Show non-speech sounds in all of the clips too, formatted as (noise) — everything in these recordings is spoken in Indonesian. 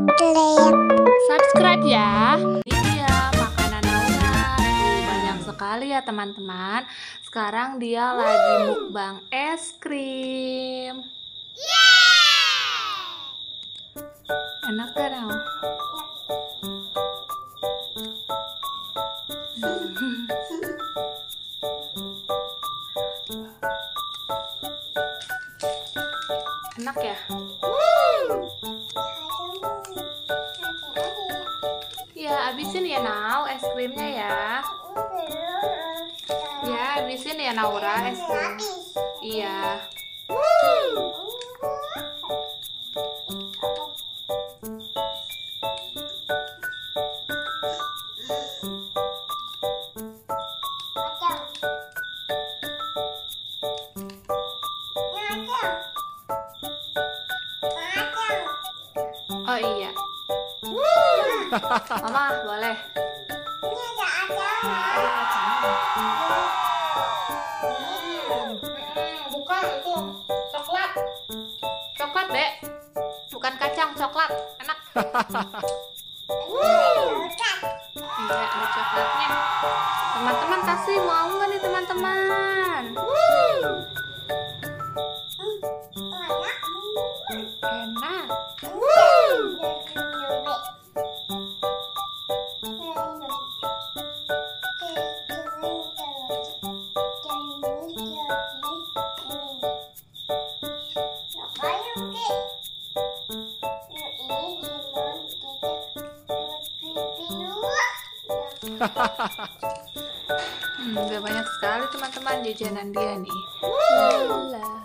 subscribe. subscribe ya. Ini dia makanan. Tuh, banyak sekali ya teman-teman. Sekarang dia lagi mukbang es krim. Enak gak Nau? (laughs) Enak ya? Ya, abisin ya Nau es krimnya ya. Ya, abisin ya Naura es krim. Iya. Oh iya. Mama, boleh. Bukan itu coklat. Coklat, Dek. Bukan kacang, coklat. Enak. Iya, ada coklatnya. Teman-teman kasih mau nggak nih teman-teman? (laughs) Hmm, udah banyak sekali teman-teman jajanan dia nih. Lala.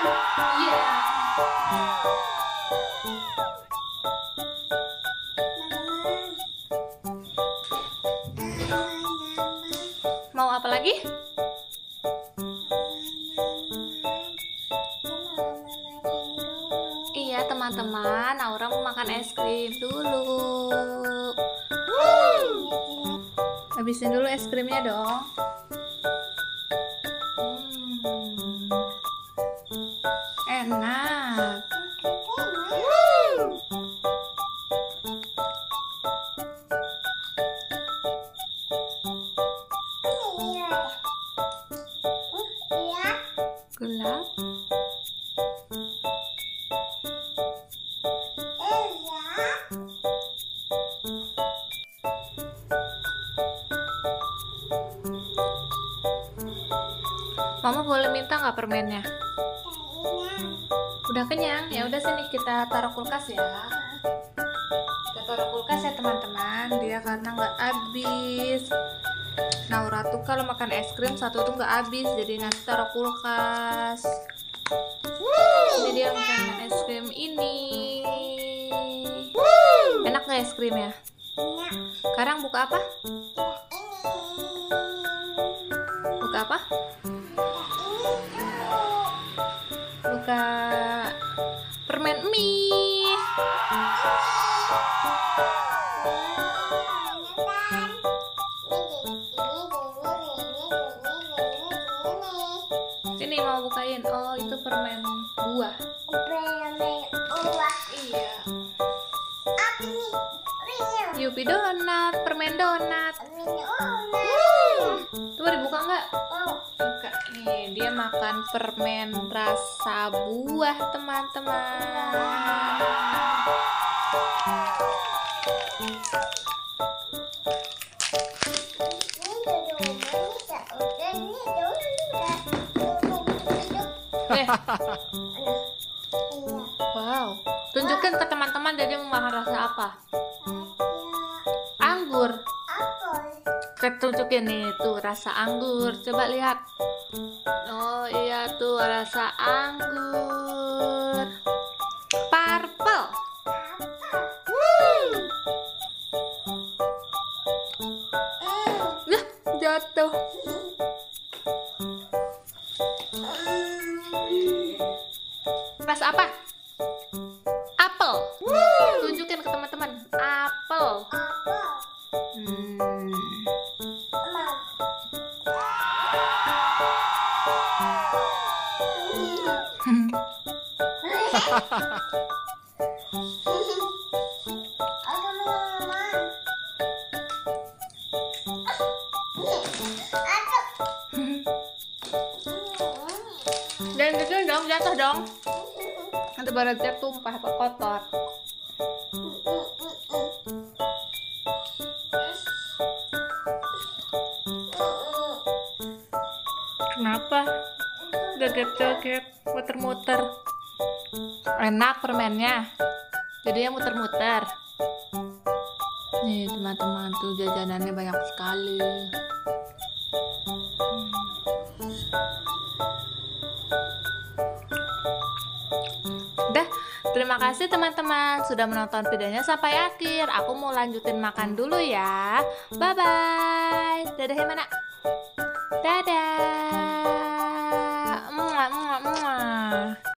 Mau apa lagi? Iya teman-teman, Aura mau makan es krim dulu. Habisin dulu es krimnya dong. Enak. Gelap. Mama boleh minta nggak permennya? Udah kenyang? Ya udah sini kita taruh kulkas ya. Kita taruh kulkas ya teman-teman. Dia karena nggak habis. Naura tuh kalau makan es krim satu tuh nggak habis, jadi nanti taruh kulkas. Ini dia makan es krim ini. Enak nggak es krimnya? Sekarang buka apa? Buka apa? Bukain. Oh, itu permen buah. Iya. Yupi donat, permen donat. Tuh dibuka nggak? Buka. Nih, dia makan permen rasa buah, teman-teman. Wow. Tunjukkan ke teman-teman jadi memakan rasa apa. Anggur. Ketunjukin nih tuh rasa anggur. Coba lihat. Oh iya tuh rasa anggur. Purple. Nah, jatuh. Ras apa? Apel. Tunjukin ke teman-teman. Apel. Hmm. Dan dong, jatuh dong. Nanti baru dia tumpah apa kotor. Kenapa? Joget-joget, muter-muter. Enak permennya. Jadinya muter-muter. Nih teman-teman tuh jajanannya banyak sekali. Udah, terima kasih teman-teman sudah menonton videonya sampai akhir. Aku mau lanjutin makan dulu ya. Bye bye. Dadah mana? Dadah.